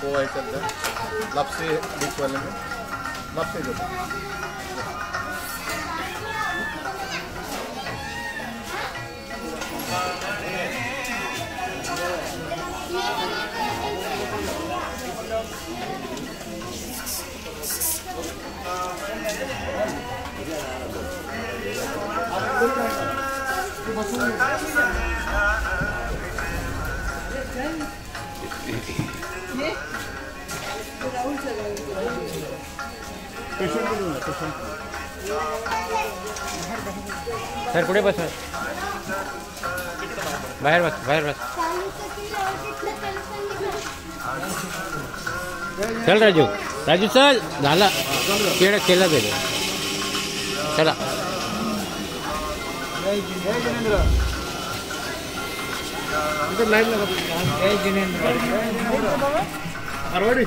पोहा ही चलता है। लापसी बीच वाले में। लापसी जो। सर पुढे बस बाहेर बस बाहेर बस। चल राजू राजू चल झाला केळं केला गेले चला। इधर लाइन लगा जय जिनेंद्र मारवाड़ी